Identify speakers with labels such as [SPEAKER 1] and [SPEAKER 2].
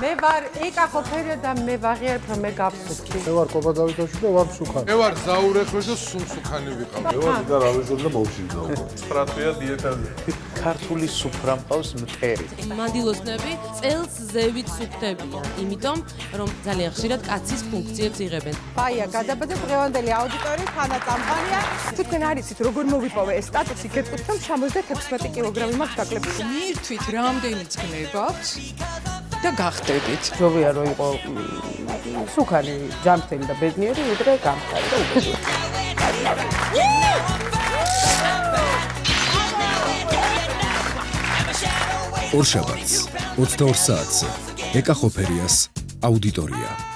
[SPEAKER 1] მე ვარ ეკა ხოფერია და მე ვაღიარებ რომ მე გავსუქი.
[SPEAKER 2] მე ვარ კოპა დავითაშვილი და ვარ სუქანი.
[SPEAKER 3] მე ვარ ზაურეხვე და სუმსუქანი ვიყავ.
[SPEAKER 4] მე ვარ და რავიზორი და მოვშინდო. სტრატია დიეტაზე.
[SPEAKER 5] ქართული სუფრა მყავს მტერი.
[SPEAKER 6] მანდილოსნები წელს ზევით სუფთებიან, იმიტომ რომ ძალიან ხშირად კაცის ფუნქციებს იღებენ.
[SPEAKER 1] ფაია გადაბადა დღევანდელი აუდიტორია თანა წამფანია.
[SPEAKER 7] თუ თქვენ არიცით როგორ მოვიპოვე ეს სტატუსი, გეტყვით რომ 76 კილოგრამი მაქვს დაკლებული.
[SPEAKER 8] მიირთვით რამდენი გაქვს და გახდებით.
[SPEAKER 1] ჯობია რომ იყო სუქანი, ჯანმრთელი და ბედნიერი, ვიდრე გამხარი და უბედური.
[SPEAKER 9] ორშაბათს 22 საათზე ეკა ხოფერიას აუდიტორია